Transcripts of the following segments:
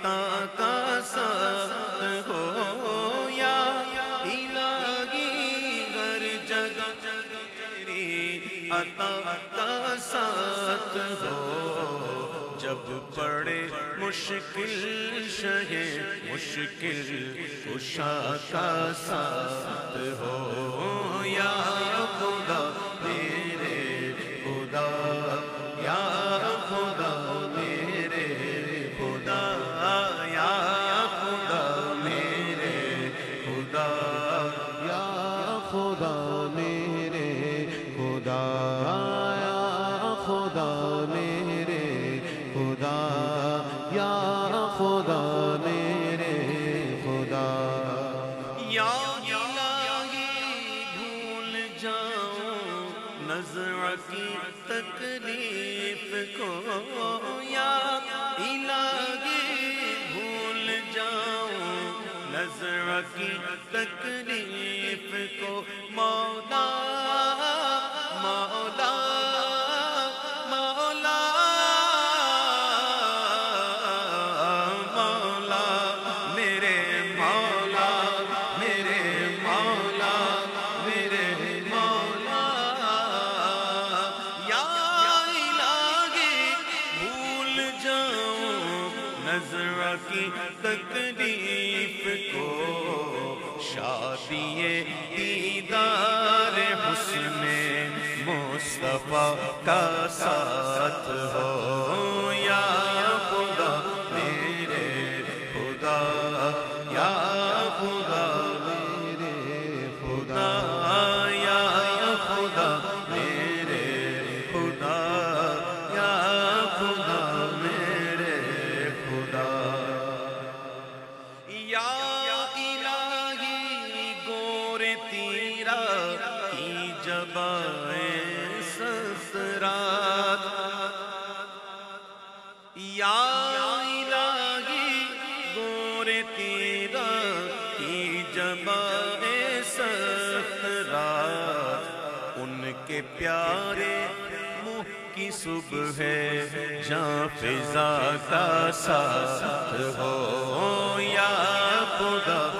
عطا کا ساتھ ہو یا الہی ہر جگہ تیری عطا کا ساتھ ہو۔ جب پڑے مشکل شہ مشکل خوشا کا ساتھ یا الہی بھول جاؤں نظر کی تکلیف کو یا الہی بھول جاؤں نظر کی تکلیف کو مولا کی تکلیف کو شادی دیدار حسن مصطفیٰ کا ساتھ ہو۔ یا الہی گور تیرا کی جمع سخت رات ان کے پیارے منہ کی صبح ہے، جہاں فضا کا ساتھ ہو، یا خدا۔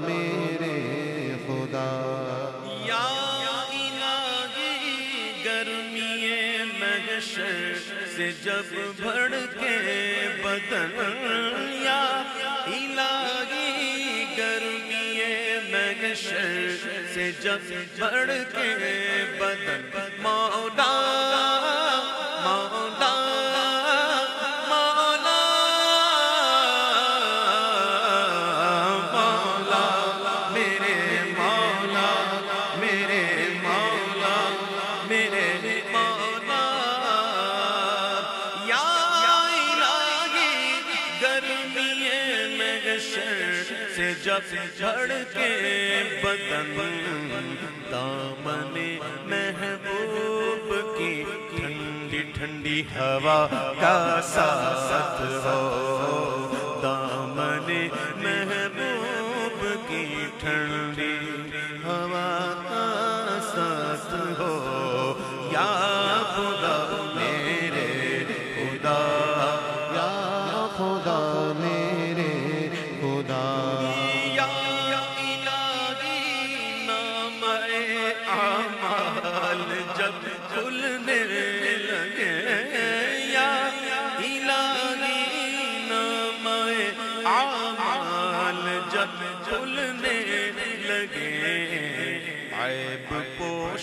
میرے خدا۔ یا الہی، گرمی محشر سے جب بڑھ کے بدن۔ یا الہی، گرمی محشر سے جب بڑھ کے بدن۔ مولا مولا مولا جب جھڑ کے بدن دامن محبوب کی ٹھنڈی ٹھنڈی ہوا کا ساتھ ہو۔ دامن محبوب کی ٹھنڈی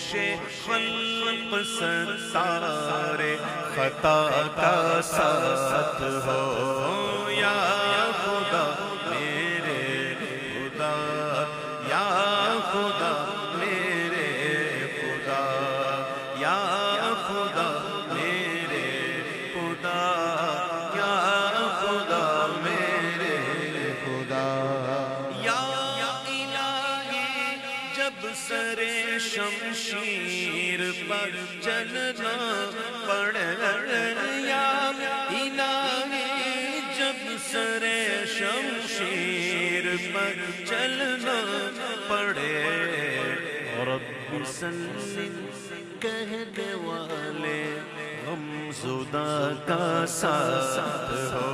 پوش خلق ستارے خطا کا ساتھ ہو۔ جب سر شمشیر پر چلنا پڑے یا الہی جب سر شمشیر پر چلنا پڑے، رب سلم کہنے والے ہم سدا کا ساتھ ہو،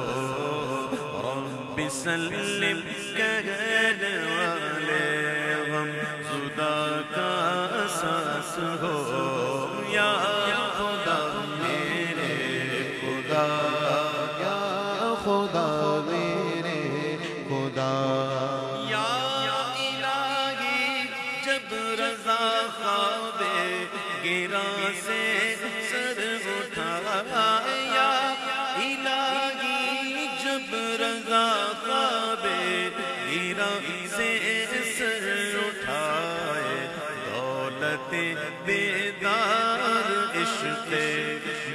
رب سلم کہنے والے ساس ہو یا خدا میرے خدا یا خدا میرے خدا یا الہی جب رضا خواب گرا سے سر اٹھا یا الہی جب رضا خواب گرا سے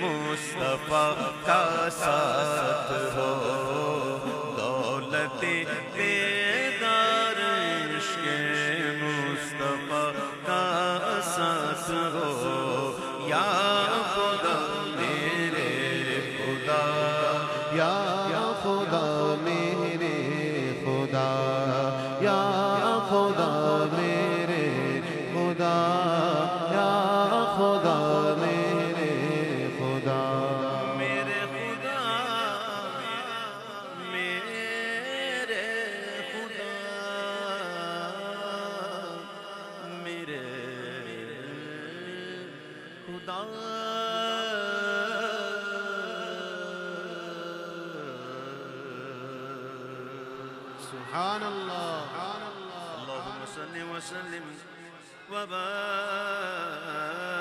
مصطفیٰ کا ساتھ ہو۔ دولت بیدار عشق مصطفیٰ کا ساتھ ہو۔ یا خدا میرے خدا، یا خدا میرے خدا، یا خدا سبحان اللہ اللهم صل وسلم وبارك